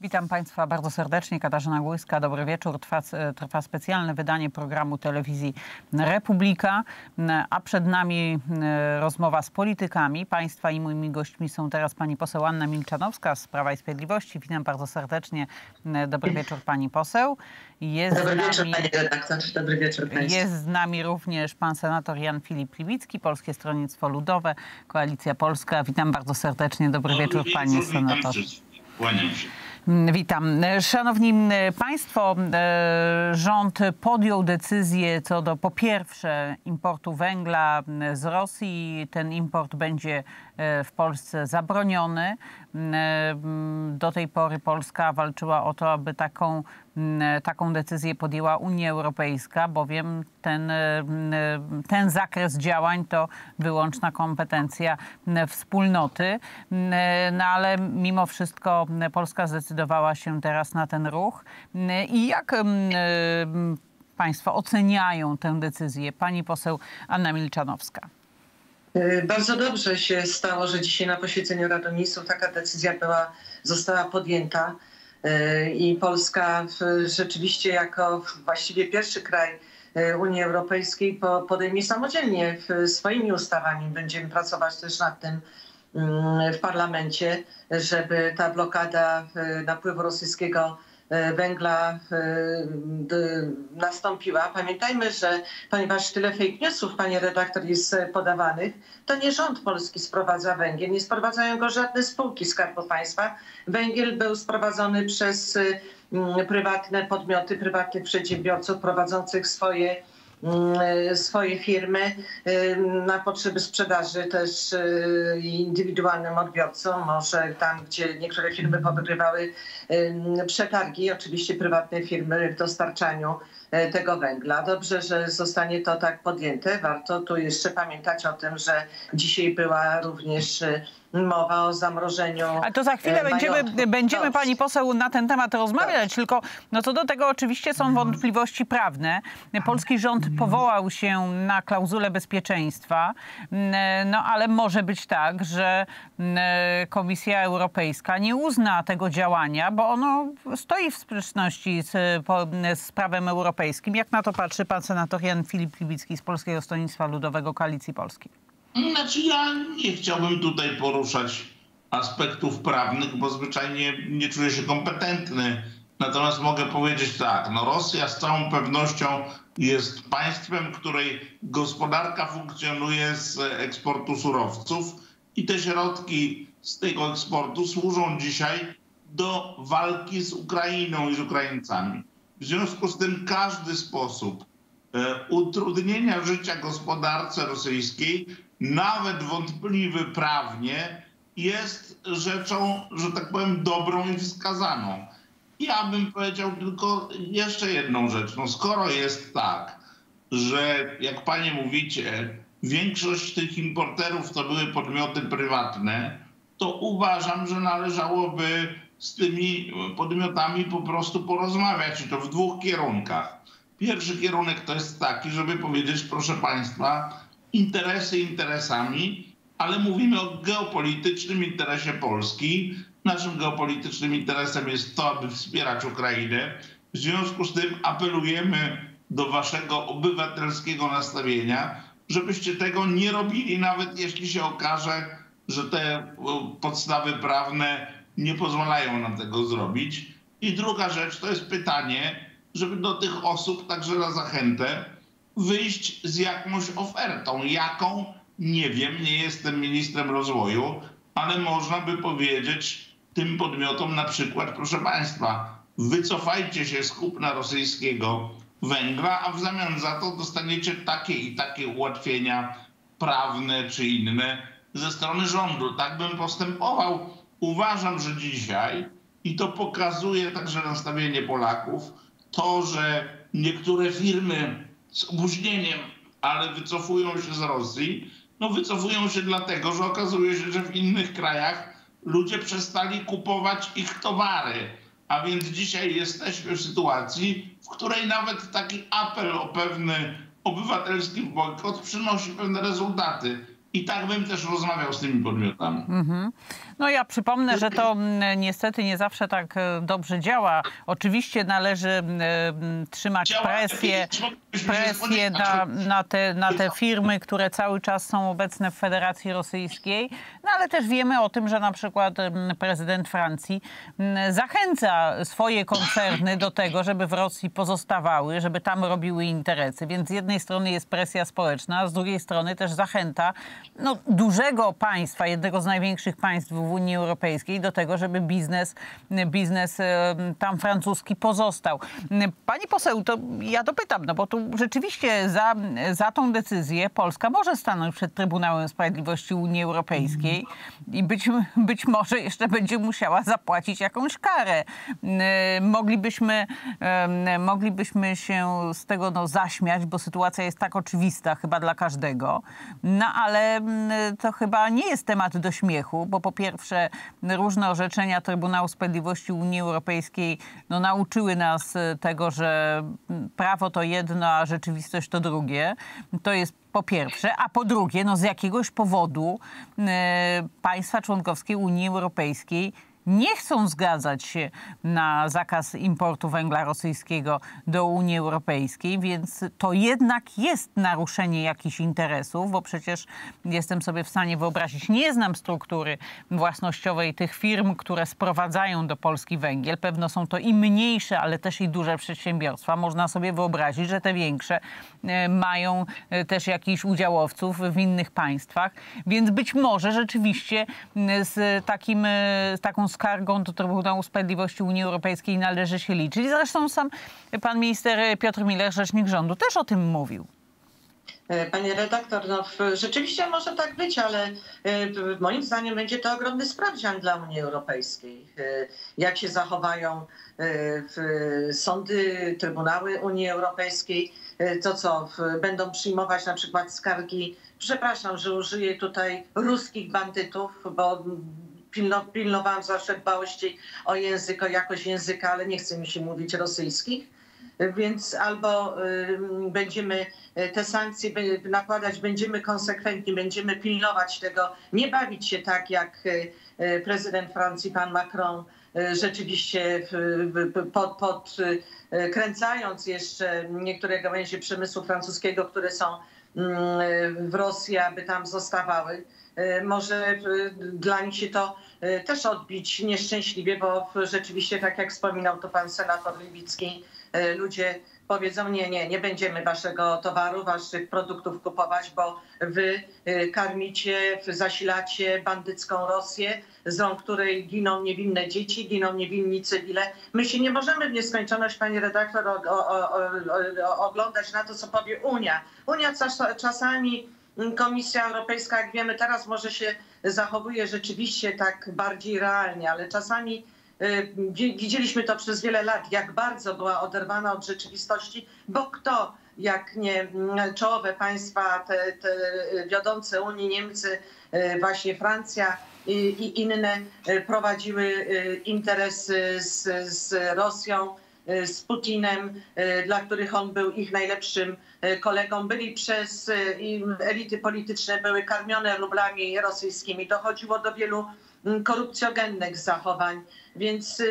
Witam Państwa bardzo serdecznie. Katarzyna Głyska, dobry wieczór. Trwa, trwa, specjalne wydanie programu telewizji Republika, a przed nami e, rozmowa z politykami. Państwa i moimi gośćmi są teraz pani poseł Anna Milczanowska z Prawa i Sprawiedliwości. Witam bardzo serdecznie. E, dobry wieczór pani poseł. Jest dobry nami, wieczór pani redaktor. Dobry wieczór państwu. Jest z nami również pan senator Jan Filip Pliwicki, Polskie Stronnictwo Ludowe, Koalicja Polska. Witam bardzo serdecznie. Dobry, dobry wieczór, wieczór panie senatorze. Kłaniam się. Witam. Szanowni Państwo, e, rząd podjął decyzję co do po pierwsze importu węgla z Rosji. Ten import będzie w Polsce zabroniony. E, do tej pory Polska walczyła o to, aby taką, taką decyzję podjęła Unia Europejska, bowiem ten, ten zakres działań to wyłączna kompetencja wspólnoty. No ale mimo wszystko Polska zdecydowała się teraz na ten ruch. I jak Państwo oceniają tę decyzję? Pani poseł Anna Milczanowska. Y, bardzo dobrze się stało, że dzisiaj na posiedzeniu Rady Ministrów taka decyzja była, została podjęta y, i Polska rzeczywiście jako właściwie pierwszy kraj y, Unii Europejskiej podejmie samodzielnie swoimi ustawami. Będziemy pracować też nad tym mm, w parlamencie, żeby ta blokada napływu rosyjskiego E, węgla e, nastąpiła. Pamiętajmy, że ponieważ tyle fake newsów, pani redaktor, jest podawanych, to nie rząd polski sprowadza węgiel, nie sprowadzają go żadne spółki Skarbu Państwa. Węgiel był sprowadzony przez prywatne podmioty, prywatnych przedsiębiorców prowadzących swoje swoje firmy na potrzeby sprzedaży też y, indywidualnym odbiorcom. Może tam, gdzie niektóre firmy powygrywały przetargi, oczywiście prywatne firmy w dostarczaniu tego węgla. Dobrze, że zostanie to tak podjęte. Warto tu jeszcze pamiętać o tym, że dzisiaj była również y, mowa o zamrożeniu. A to za chwilę e, będziemy, będziemy pani poseł na ten temat rozmawiać, tylko no co do tego oczywiście są wątpliwości prawne. Polski rząd powołał się na klauzulę bezpieczeństwa, mm, no ale może być tak, że mm, Komisja Europejska nie uzna tego działania, bo ono stoi w sprzeczności z, z prawem europejskim. Jak na to patrzy pan senator Jan Filip Kibicki z Polskiego Stronnictwa Ludowego Koalicji Polskiej? Znaczy ja nie chciałbym tutaj poruszać aspektów prawnych, bo zwyczajnie nie czuję się kompetentny. Natomiast mogę powiedzieć tak, no Rosja z całą pewnością jest państwem, której gospodarka funkcjonuje z eksportu surowców i te środki z tego eksportu służą dzisiaj do walki z Ukrainą i z Ukraińcami. W związku z tym każdy sposób utrudnienia życia gospodarce rosyjskiej nawet wątpliwy prawnie, jest rzeczą, że tak powiem, dobrą i wskazaną. Ja bym powiedział tylko jeszcze jedną rzecz. No skoro jest tak, że jak panie mówicie, większość tych importerów to były podmioty prywatne, to uważam, że należałoby z tymi podmiotami po prostu porozmawiać i to w dwóch kierunkach. Pierwszy kierunek to jest taki, żeby powiedzieć, proszę państwa, interesy interesami, ale mówimy o geopolitycznym interesie Polski. Naszym geopolitycznym interesem jest to, aby wspierać Ukrainę. W związku z tym apelujemy do waszego obywatelskiego nastawienia, żebyście tego nie robili, nawet jeśli się okaże, że te podstawy prawne nie pozwalają nam tego zrobić. I druga rzecz to jest pytanie, żeby do tych osób, także na zachętę, wyjść z jakąś ofertą. Jaką? Nie wiem, nie jestem ministrem rozwoju, ale można by powiedzieć tym podmiotom na przykład, proszę Państwa, wycofajcie się z kupna rosyjskiego węgla, a w zamian za to dostaniecie takie i takie ułatwienia prawne czy inne ze strony rządu. Tak bym postępował. Uważam, że dzisiaj, i to pokazuje także nastawienie Polaków, to, że niektóre firmy z opóźnieniem, ale wycofują się z Rosji, no wycofują się dlatego, że okazuje się, że w innych krajach ludzie przestali kupować ich towary. A więc dzisiaj jesteśmy w sytuacji, w której nawet taki apel o pewny obywatelski bojkot przynosi pewne rezultaty. I tak bym też rozmawiał z tymi podmiotami. Mm -hmm. No ja przypomnę, że to mm, niestety nie zawsze tak e, dobrze działa. Oczywiście należy mm, trzymać presję, presję na, na, te, na te firmy, które cały czas są obecne w Federacji Rosyjskiej. No ale też wiemy o tym, że na przykład prezydent Francji zachęca swoje koncerny do tego, żeby w Rosji pozostawały, żeby tam robiły interesy. Więc z jednej strony jest presja społeczna, a z drugiej strony też zachęta no, dużego państwa, jednego z największych państw w Unii Europejskiej do tego, żeby biznes, biznes e, tam francuski pozostał. Pani poseł, to ja dopytam, no bo tu rzeczywiście za, za tą decyzję Polska może stanąć przed Trybunałem Sprawiedliwości Unii Europejskiej i być, być może jeszcze będzie musiała zapłacić jakąś karę. E, Moglibyśmy, moglibyśmy się z tego no, zaśmiać, bo sytuacja jest tak oczywista chyba dla każdego. No ale mm, to chyba nie jest temat do śmiechu, bo po pierwsze różne orzeczenia Trybunału Sprawiedliwości Unii Europejskiej no, nauczyły nas e, tego, że mm, prawo to jedno, a rzeczywistość to drugie. To jest po pierwsze, a po drugie, no z jakiegoś powodu e, państwa członkowskie Unii Europejskiej nie chcą zgadzać się na zakaz importu węgla rosyjskiego do Unii Europejskiej, więc to jednak jest naruszenie jakichś interesów, bo przecież jestem sobie w stanie wyobrazić, nie znam struktury własnościowej tych firm, które sprowadzają do Polski węgiel. Pewno są to i mniejsze, ale też i duże przedsiębiorstwa. Można sobie wyobrazić, że te większe e, mają e, też jakichś udziałowców w innych państwach, więc być może rzeczywiście z, takim, e, z taką skargą do Trybunału Sprawiedliwości Unii Europejskiej należy się liczyć. Zresztą sam pan minister Piotr Miller, rzecznik rządu, też o tym mówił. E, Panie redaktor, no rzeczywiście może tak być, ale e, moim zdaniem będzie to ogromny sprawdzian dla Unii Europejskiej. E, Jak się zachowają sądy, trybunały Unii Europejskiej, to co, będą przyjmować na przykład skargi, przepraszam, że użyję tutaj ruskich bandytów, bo pilno, pilnowałam zawsze dbałości o język, o jakość języka, ale nie chce mi się mówić rosyjskich. Więc albo będziemy y, te sankcje nakładać, będziemy konsekwentni, będziemy pilnować tego, nie bawić się tak jak y, y, prezydent Francji, pan Macron, rzeczywiście pod, pod, y, y, kręcając jeszcze niektóre gałęzie przemysłu francuskiego, które są w Rosji, aby tam zostawały. Y, Może y, dla nich się to y, też odbić nieszczęśliwie, bo rzeczywiście, tak jak wspominał to pan senator Rybicki, y, ludzie powiedzą, nie, nie, nie będziemy waszego towaru, waszych produktów kupować, bo wy y, karmicie, zasilacie bandycką Rosję, z rąk której giną niewinne dzieci, giną niewinni cywile. My się nie możemy w nieskończoność, pani redaktor, o, o, o, oglądać na to, co powie Unia. Unia czas, czasami Komisja Europejska, jak wiemy, teraz może się zachowuje rzeczywiście tak bardziej realnie, ale czasami widzieliśmy to przez wiele lat, jak bardzo była oderwana od rzeczywistości, bo kto, jak nie mm, czołowe państwa, te, te wiodące Unii, Niemcy, y, właśnie Francja i, i inne y, prowadziły y, interesy z, z Rosją, y, z Putinem, y, dla których on był ich najlepszym y, kolegą. Byli przez y, elity polityczne, były karmione rublami rosyjskimi. Dochodziło do wielu korupcjogennych zachowań, więc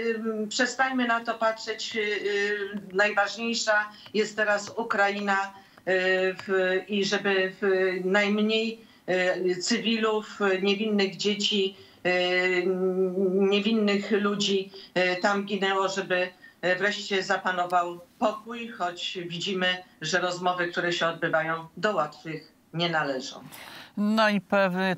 przestańmy na to patrzeć. Y, y, Najważniejsza jest teraz Ukraina y, i żeby najmniej cywilów, niewinnych dzieci, niewinnych ludzi tam ginęło, żeby wreszcie zapanował pokój, choć widzimy, że rozmowy, które się odbywają, do łatwych nie należą. No i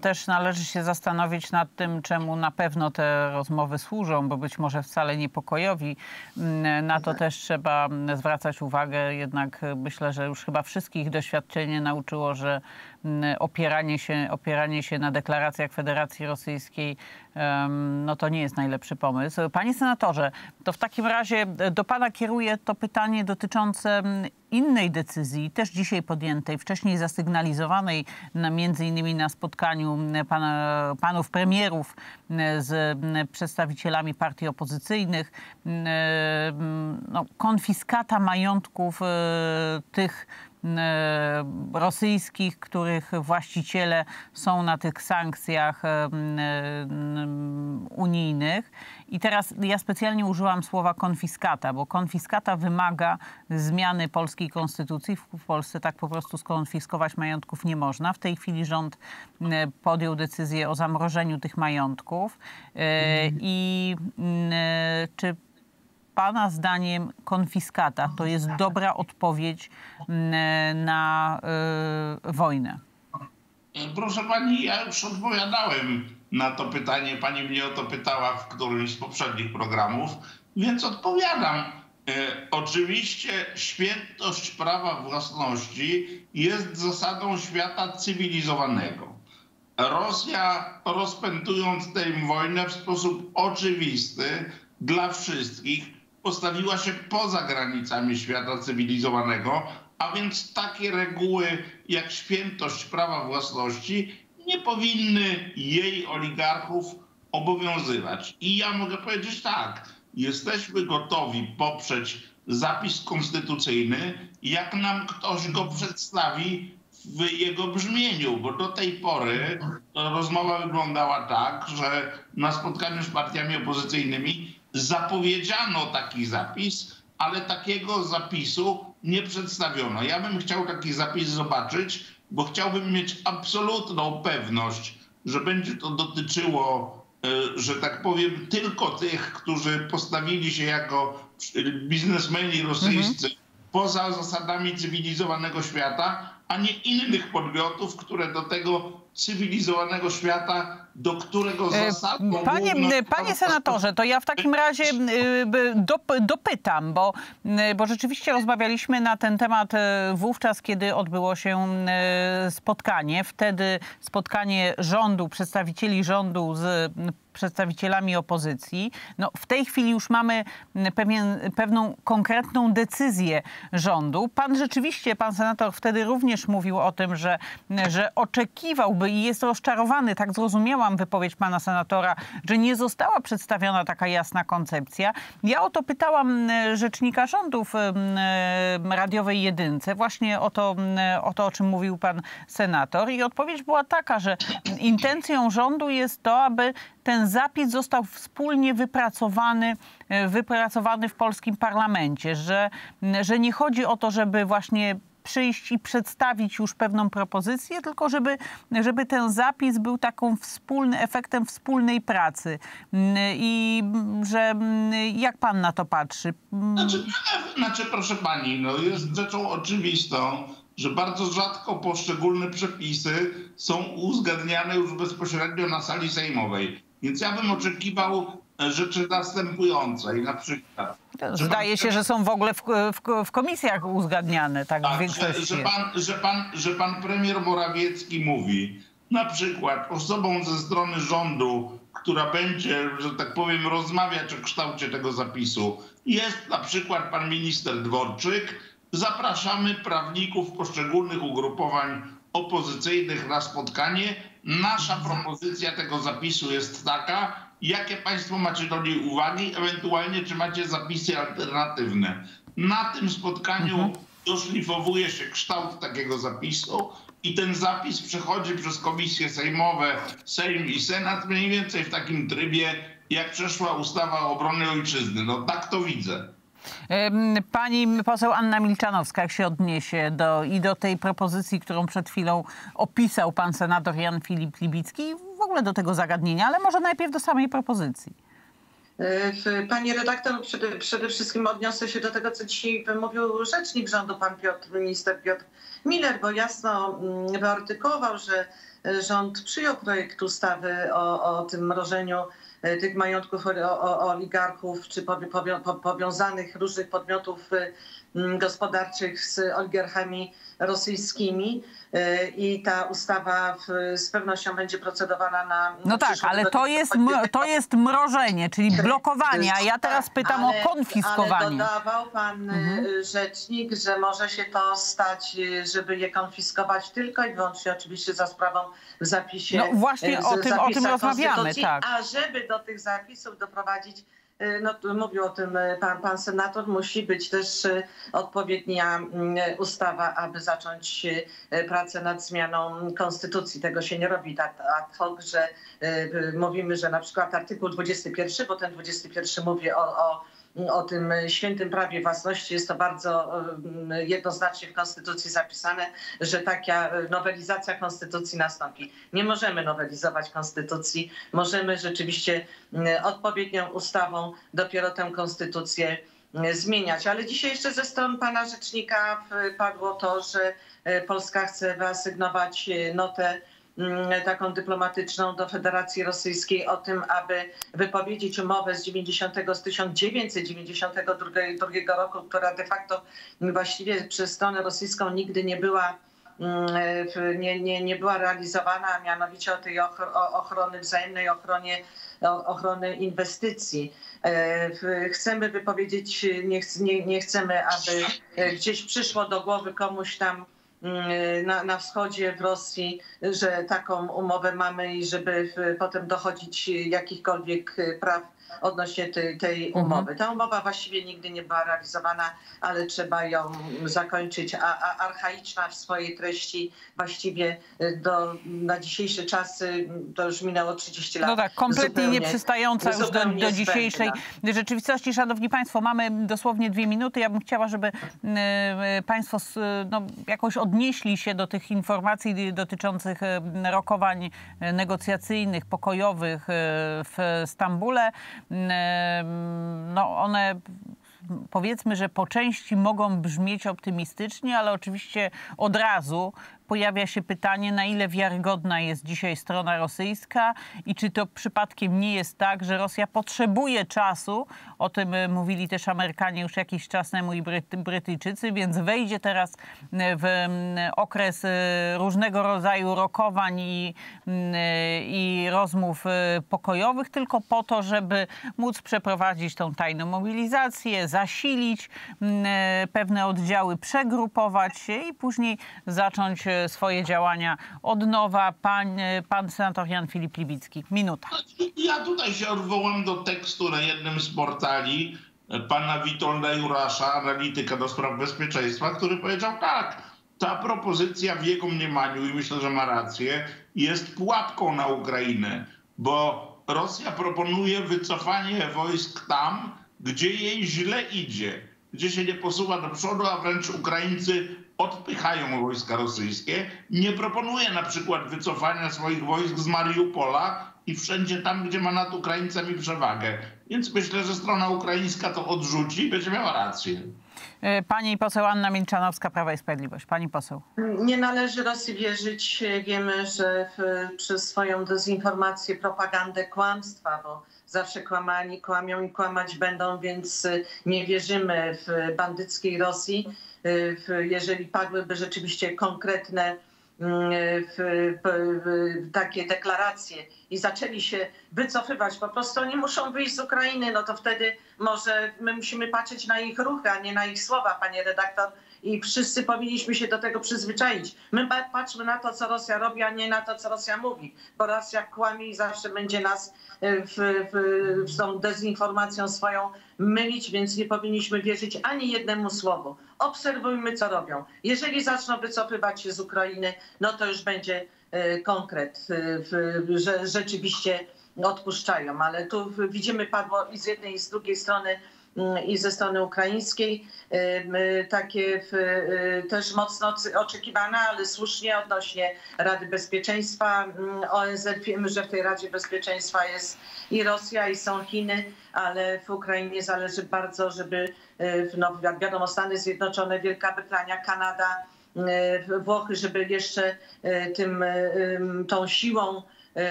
też należy się zastanowić nad tym, czemu na pewno te rozmowy służą, bo być może wcale niepokojowi. Mm, Na to też trzeba zwracać uwagę. Jednak myślę, że już chyba wszystkich doświadczenie nauczyło, że opieranie się, opieranie się na deklaracjach Federacji Rosyjskiej no to nie jest najlepszy pomysł. Panie senatorze, to w takim razie e, do pana kieruję to pytanie dotyczące mm, innej decyzji, też dzisiaj podjętej, wcześniej zasygnalizowanej na, między innymi na spotkaniu m, pana, panów premierów z przedstawicielami partii opozycyjnych. M, No, konfiskata majątków e, tych rosyjskich, których właściciele są na tych sankcjach unijnych. I teraz ja specjalnie użyłam słowa konfiskata, bo konfiskata wymaga zmiany polskiej konstytucji. W Polsce tak po prostu skonfiskować majątków nie można. W tej chwili rząd podjął decyzję o zamrożeniu tych majątków. Mhm. I czy Pana zdaniem konfiskata to jest dobra odpowiedź na y, wojnę? Proszę Pani, ja już odpowiadałem na to pytanie. Pani mnie o to pytała w którymś z poprzednich programów, więc odpowiadam. E, oczywiście świętość prawa własności jest zasadą świata cywilizowanego. Rosja rozpętując tę wojnę w sposób oczywisty dla wszystkich postawiła się poza granicami świata cywilizowanego, a więc takie reguły jak świętość prawa własności nie powinny jej oligarchów obowiązywać. I ja mogę powiedzieć tak, jesteśmy gotowi poprzeć zapis konstytucyjny, jak nam ktoś go przedstawi w jego brzmieniu, bo do tej pory rozmowa wyglądała tak, że na spotkaniu z partiami opozycyjnymi zapowiedziano taki zapis, ale takiego zapisu nie przedstawiono. Ja bym chciał taki zapis zobaczyć, bo chciałbym mieć absolutną pewność, że będzie to dotyczyło, e, że tak powiem, tylko tych, którzy postawili się jako biznesmeni rosyjscy mhm. poza zasadami cywilizowanego świata, a nie innych podmiotów, które do tego cywilizowanego świata, do którego e, zasadną... Panie, panie senatorze, to ja w takim razie dopytam, bo, bo rzeczywiście rozmawialiśmy na ten temat e, wówczas, kiedy odbyło się spotkanie. Wtedy spotkanie rządu, przedstawicieli rządu z przedstawicielami opozycji. No, w tej chwili już mamy pewien, pewną konkretną decyzję rządu. Pan rzeczywiście, pan senator wtedy również mówił o tym, że, że oczekiwałby i jest rozczarowany, tak zrozumiałam wypowiedź pana senatora, że nie została przedstawiona taka jasna koncepcja. Ja o to pytałam rzecznika rządu w radiowej jedynce, właśnie o to, o to, o czym mówił pan senator i odpowiedź była taka, że intencją rządu jest to, aby ten zapis został wspólnie wypracowany, e, wypracowany w polskim parlamencie, że, że nie chodzi o to, żeby właśnie przyjść i przedstawić już pewną propozycję, tylko żeby, żeby ten zapis był taką wspólny, efektem wspólnej pracy. I że jak pan na to patrzy? Znaczy, znaczy proszę pani, no jest rzeczą oczywistą, że bardzo rzadko poszczególne przepisy są uzgadniane już bezpośrednio na sali sejmowej. Więc ja bym oczekiwał rzeczy następującej, na przykład. Zdaje się, że są w ogóle w, w, w komisjach uzgadniane, tak, tak w większości. Że, że, pan, że, pan, że pan premier Morawiecki mówi, na przykład osobą ze strony rządu, która będzie, że tak powiem, rozmawiać o kształcie tego zapisu, jest na przykład pan minister Dworczyk. Zapraszamy prawników poszczególnych ugrupowań opozycyjnych na spotkanie Nasza propozycja tego zapisu jest taka, jakie Państwo macie do niej uwagi, ewentualnie czy macie zapisy alternatywne. Na tym spotkaniu mhm. doszlifowuje się kształt takiego zapisu i ten zapis przechodzi przez komisje sejmowe, Sejm i Senat mniej więcej w takim trybie, jak przeszła ustawa o obronie ojczyzny. No tak to widzę. Pani poseł Anna Milczanowska, jak się odniesie do, i do tej propozycji, którą przed chwilą opisał pan senator Jan Filip Libicki w ogóle do tego zagadnienia, ale może najpierw do samej propozycji. E, Pani redaktor, przede, przede, wszystkim odniosę się do tego, co dzisiaj mówił rzecznik rządu, pan Piotr, minister Piotr Miller, bo jasno mm, wyartykułował, że rząd przyjął projekt ustawy o, o tym mrożeniu E, tych majątków oligarchów czy powiązanych różnych podmiotów gospodarczych z oligarchami rosyjskimi e, i ta ustawa z pewnością będzie procedowana na. No tak, ale to jest, to jest mrożenie, czyli blokowanie. A ja teraz pytam ale, o konfiskowanie. Ale dodawał pan mhm. E, rzecznik, że może się to stać, e, żeby je konfiskować tylko i wyłącznie oczywiście za sprawą w zapisie. No właśnie o tym, o tym rozmawiamy, tak. A żeby do tych zapisów doprowadzić no, mówił o tym pan, pan senator, musi być też odpowiednia mm, ustawa, aby zacząć pracę nad zmianą konstytucji. Tego się nie robi tak ad hoc, że mówimy, że na przykład artykuł 21, bo ten 21 mówi o, o o tym świętym prawie własności. Jest to bardzo jednoznacznie w Konstytucji zapisane, że taka nowelizacja Konstytucji nastąpi. Nie możemy nowelizować Konstytucji. Możemy rzeczywiście odpowiednią ustawą dopiero tę Konstytucję zmieniać. Ale dzisiaj jeszcze ze strony pana rzecznika padło to, że Polska chce wyasygnować notę Mm, taką dyplomatyczną do Federacji Rosyjskiej o tym, aby wypowiedzieć umowę z 90, z 1992 roku, która de facto właściwie przez stronę rosyjską nigdy nie była mm, nie, nie, nie była realizowana, a mianowicie o tej ochrony, wzajemnej ochronie, ochrony inwestycji. E, chcemy wypowiedzieć, nie, nie, nie chcemy, aby gdzieś przyszło do głowy komuś tam Mm, na, na wschodzie w Rosji, że taką umowę mamy i żeby potem dochodzić jakichkolwiek praw odnośnie tej, tej mhm. umowy. Ta umowa właściwie nigdy nie była realizowana, ale trzeba ją zakończyć. A, a archaiczna w swojej treści właściwie y, do, na dzisiejsze czasy to już minęło 30 lat. No tak, kompletnie zupełnie, nieprzystająca już do, do dzisiejszej rzeczywistości. Szanowni Państwo, mamy dosłownie dwie minuty. Ja bym chciała, żeby y, y, Państwo no, jakoś odnieśli się do tych informacji dotyczących rokowań negocjacyjnych, pokojowych w Stambule. No one powiedzmy, że po części mogą brzmieć optymistycznie, ale oczywiście od razu pojawia się pytanie, na ile wiarygodna jest dzisiaj strona rosyjska i czy to przypadkiem nie jest tak, że Rosja potrzebuje czasu, o tym e, mówili też Amerykanie już jakiś czas temu i Brytyjczycy, więc wejdzie teraz e, w okres e, różnego rodzaju rokowań i, i rozmów pokojowych, tylko po to, żeby móc przeprowadzić tą tajną mobilizację, zasilić pewne oddziały, przegrupować się i później zacząć swoje działania od nowa. Pan, pan senator Jan Filip Libicki. Minuta. Ja tutaj się odwołam do tekstu na jednym z portali pana Witolda Jurasza, analityka do spraw bezpieczeństwa, który powiedział tak, ta propozycja w jego mniemaniu, i myślę, że ma rację, jest pułapką na Ukrainę, bo Rosja proponuje wycofanie wojsk tam, gdzie jej źle idzie, gdzie się nie posuwa do przodu, a wręcz Ukraińcy odpychają wojska rosyjskie. Nie proponuje na przykład wycofania swoich wojsk z Mariupola i wszędzie tam, gdzie ma nad Ukraińcami przewagę. Więc myślę, że strona ukraińska to odrzuci i będzie miała rację. E, pani poseł Anna Milczanowska, Prawa i Sprawiedliwość. Pani poseł. Nie należy Rosji wierzyć. Wiemy, że w, przez swoją dezinformację, propagandę, kłamstwa, bo zawsze kłamani kłamią i kłamać będą, więc nie wierzymy w bandyckiej Rosji jeżeli padłyby rzeczywiście konkretne mm, takie deklaracje i zaczęli się wycofywać, po prostu oni muszą wyjść z Ukrainy, no to wtedy może my musimy patrzeć na ich ruchy, a nie na ich słowa, panie redaktor, i wszyscy powinniśmy się do tego przyzwyczaić. My patrzmy na to, co Rosja robi, a nie na to, co Rosja mówi, bo Rosja kłamie i zawsze będzie nas y, w, w, w tą dezinformacją swoją mylić, więc nie powinniśmy wierzyć ani jednemu słowu. Obserwujmy, co robią. Jeżeli zaczną wycofywać się z Ukrainy, no to już będzie y, konkret, y, że rzeczywiście odpuszczają, ale tu widzimy, padło i z jednej i z drugiej strony i ze strony ukraińskiej takie y, też mocno oczekiwane, ale słusznie odnośnie Rady Bezpieczeństwa ONZ. Wiemy, że w tej Radzie Bezpieczeństwa jest i Rosja, i są Chiny, ale w Ukrainie zależy bardzo, żeby, y, no, wiadomo, Stany Zjednoczone, Wielka Brytania, Kanada, y, Włochy, żeby jeszcze tym, tą siłą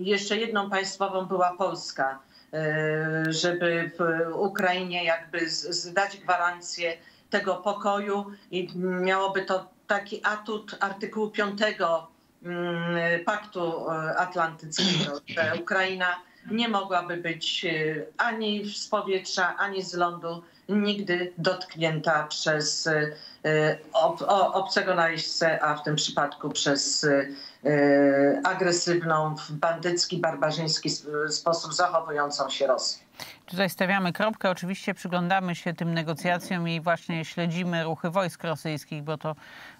jeszcze jedną państwową była Polska żeby w Ukrainie jakby zdać gwarancję tego pokoju i miałoby to taki atut artykułu 5 mm, Paktu Atlantyckiego, że Ukraina nie mogłaby być e, ani z powietrza, ani z lądu nigdy dotknięta przez e, ob, obcego najeźdźcę, a w tym przypadku przez agresywną, w bandycki, barbarzyński sposób zachowującą się Rosję. Tutaj stawiamy kropkę. Oczywiście przyglądamy się tym negocjacjom i właśnie śledzimy ruchy wojsk rosyjskich, bo to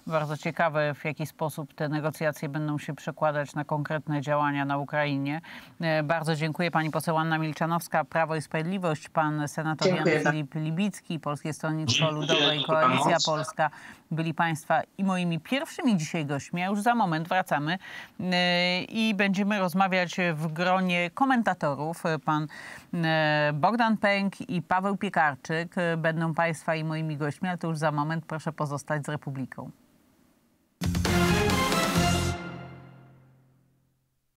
bardzo ciekawe, w jaki sposób te negocjacje będą się przekładać na konkretne działania na Ukrainie. E, Bardzo dziękuję pani poseł Anna Milczanowska, Prawo i Sprawiedliwość, pan senator Jan. Filip Libicki, Polskie Stronnictwo Ludowe i. Koalicja Polska byli państwa i moimi pierwszymi dzisiaj gośćmi, a już za moment wracamy e, i będziemy rozmawiać w gronie komentatorów. Pan e, Bogdan Pęk i Paweł Piekarczyk będą państwa i moimi gośćmi, ale to już za moment. Proszę pozostać z Republiką.